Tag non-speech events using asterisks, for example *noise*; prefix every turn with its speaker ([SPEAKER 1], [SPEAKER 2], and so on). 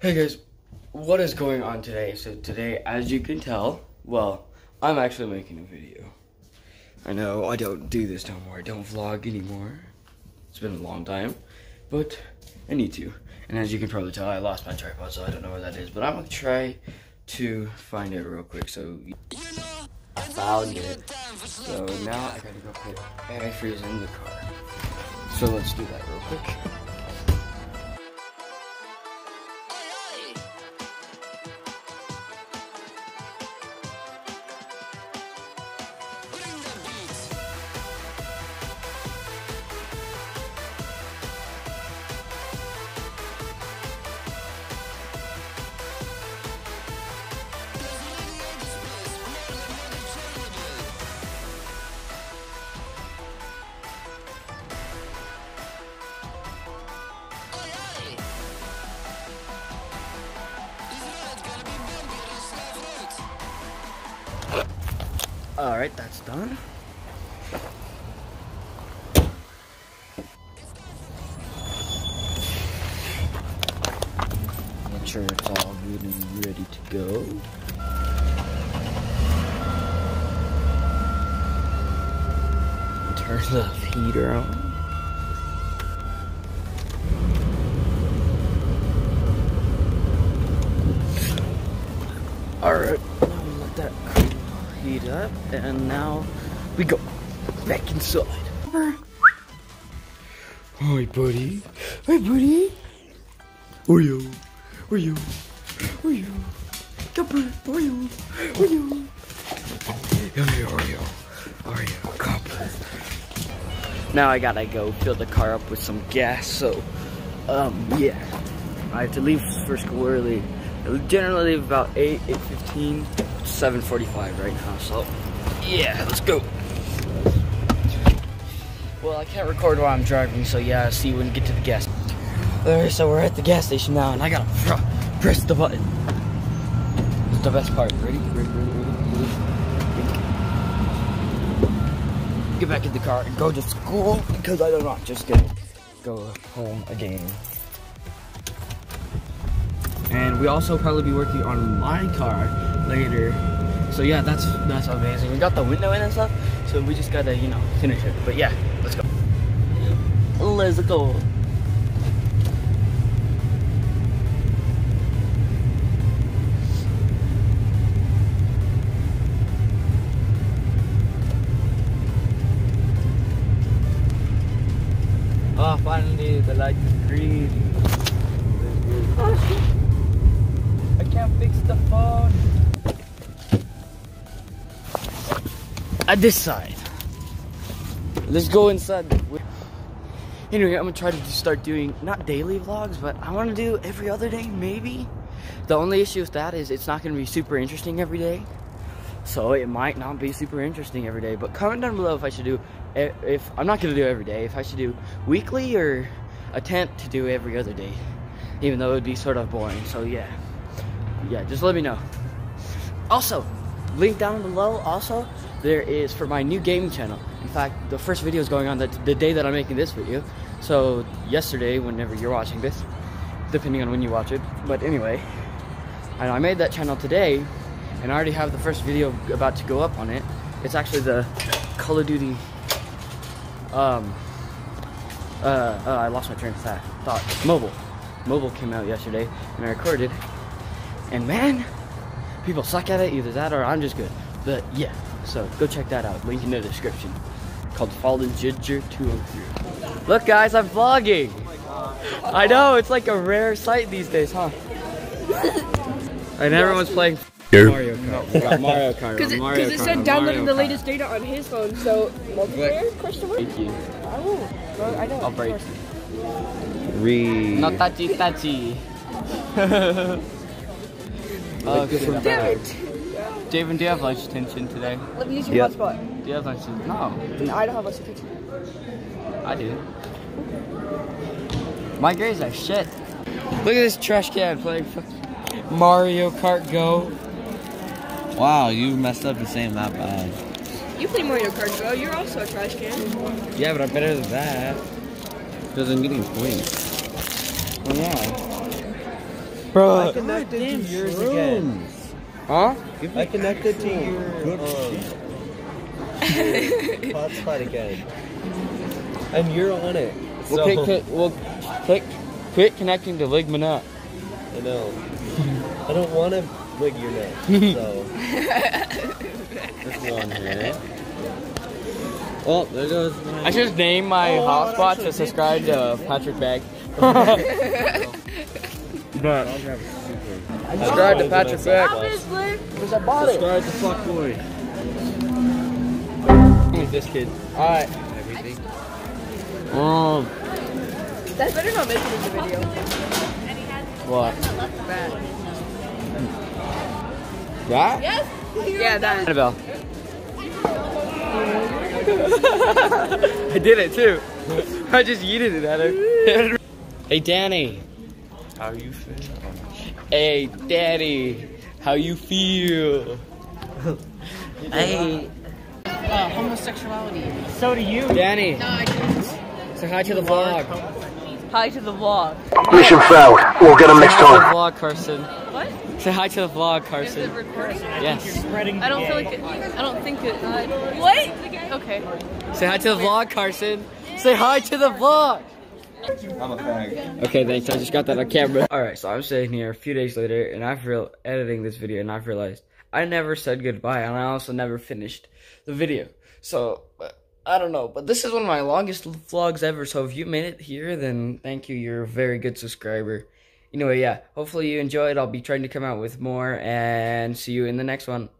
[SPEAKER 1] Hey guys, what is going on today? So today, as you can tell, well, I'm actually making a video. I know I don't do this no more. I don't vlog anymore. It's been a long time, but I need to. And as you can probably tell, I lost my tripod, so I don't know where that is. But I'm gonna try to find it real quick. So I found it. So now I gotta go put antifreeze in the car. So let's do that real quick. *laughs* All right, that's done. Make sure it's all good and ready to go. Turn the heater on. All right, now we let that heat up, and now we go back inside. Hi, buddy. Hi, buddy. Where you? Where you? Where you? Copper, where you? Where you? Where you? Where you? Where you? Copper. Now I gotta go fill the car up with some gas, so, um, yeah. I have to leave for school early. I generally leave about 8, 8.15, 7.45 right now, so, yeah, let's go. Well, I can't record while I'm driving, so yeah, I'll see you when you get to the gas. Alright, so we're at the gas station now, and I gotta press the button. It's the best part. Ready? Ready, ready, ready? Get back in the car and go to school, because I don't know, just gonna go home again. And we also probably be working on my car later. So yeah, that's that's amazing. We got the window in and stuff, so we just gotta, you know, finish it. But yeah, let's go. Let's go. Oh, finally, the light is green. At this side. Let's go inside. Anyway, I'm gonna try to start doing not daily vlogs, but I want to do every other day, maybe. The only issue with that is it's not gonna be super interesting every day, so it might not be super interesting every day. But comment down below if I should do if I'm not gonna do every day, if I should do weekly or attempt to do every other day, even though it would be sort of boring. So yeah, yeah, just let me know. Also, link down below. Also, there is for my new gaming channel. In fact, the first video is going on the, the day that I'm making this video. So yesterday, whenever you're watching this, depending on when you watch it. But anyway, and I made that channel today, and I already have the first video about to go up on it. It's actually the Call of Duty. Um. Uh, uh I lost my train of. Thought mobile. Mobile came out yesterday, and I recorded. And man, people suck at it. Either that or I'm just good. But yeah, so go check that out. Link in the description. Called Fallen Ginger 203. Look, guys, I'm vlogging. Oh I know it's like a rare sight these days, huh? and everyone's playing Mario Kart. We Mario Kart.
[SPEAKER 2] Because it, it said
[SPEAKER 1] Mario
[SPEAKER 2] downloading the latest data on his phone, so multiplayer? Question mark?
[SPEAKER 1] Thank you.
[SPEAKER 2] I will. I know.
[SPEAKER 1] I'll break.
[SPEAKER 2] of.
[SPEAKER 3] Re.
[SPEAKER 1] No touchy touchy. oh, *laughs*
[SPEAKER 2] Damn it!
[SPEAKER 1] Javen, do you have lunch attention today?
[SPEAKER 2] Let me use your
[SPEAKER 3] Yep.
[SPEAKER 2] hotspot.
[SPEAKER 1] Do you have lunch? No,
[SPEAKER 2] No, I don't have lunch attention.
[SPEAKER 1] I do. My grades are shit. Look at this trash can playing Mario Kart Go.
[SPEAKER 3] Wow, you messed up the same that bad.
[SPEAKER 2] You play Mario Kart, Go, You're also a trash can.
[SPEAKER 1] Yeah, but I'm better than that.
[SPEAKER 3] Because I'm getting points.
[SPEAKER 1] Well, yeah. Bro.
[SPEAKER 4] I connected to yours again.
[SPEAKER 1] Huh?
[SPEAKER 4] I connected to your um, *laughs* hotspot again. And you're on it. So,
[SPEAKER 1] We'll, click, click, we'll click, quit connecting to Ligma up.
[SPEAKER 4] I know. I don't want to wig your neck. So. *laughs*
[SPEAKER 3] There's one here. Oh, there goes my.
[SPEAKER 1] I should just name my
[SPEAKER 4] Oh,
[SPEAKER 1] hotspot to subscribe to Patrick Beck. *laughs* but subscribe to Patrick Beck. Because I bought it.
[SPEAKER 3] Subscribe to Fuckboy.
[SPEAKER 4] This kid.
[SPEAKER 1] Alright.
[SPEAKER 3] Everything.
[SPEAKER 1] Um,
[SPEAKER 2] That better not make it in the video.
[SPEAKER 1] what?
[SPEAKER 2] Bad.
[SPEAKER 1] That?
[SPEAKER 2] Yes. Yeah, that.
[SPEAKER 1] Annabelle. *laughs* I did it too. *laughs* I just yeeted it at her. *laughs* hey, Danny.
[SPEAKER 3] How are you feel?
[SPEAKER 1] Hey, Daddy. How you feel? *laughs*
[SPEAKER 3] Hey.
[SPEAKER 5] Uh, homosexuality. So do you.
[SPEAKER 1] Danny,
[SPEAKER 2] No, I didn't.
[SPEAKER 1] say hi to the vlog.
[SPEAKER 2] Hi to the vlog.
[SPEAKER 6] Mission failed. We'll get them
[SPEAKER 1] Say
[SPEAKER 6] next
[SPEAKER 1] hi to the
[SPEAKER 6] time.
[SPEAKER 1] vlog, Carson.
[SPEAKER 2] What?
[SPEAKER 1] Say hi to the vlog,
[SPEAKER 2] Is it
[SPEAKER 1] Carson.
[SPEAKER 2] recording?
[SPEAKER 1] Yes.
[SPEAKER 5] Spreading
[SPEAKER 2] I don't feel like it. I don't think it. Uh, what? Okay.
[SPEAKER 1] Say hi to the vlog, Carson. Say hi to the vlog.
[SPEAKER 3] I'm a fag.
[SPEAKER 1] Okay, thanks. I just got that on camera. All right, so I'm sitting here a few days later, and I've real editing this video, and I've realized I never said goodbye, and I also never finished the video. So I don't know, but this is one of my longest vlogs ever. So if you made it here, then thank you. You're a very good subscriber. Anyway, yeah. Hopefully you enjoyed. I'll be trying to come out with more, and see you in the next one.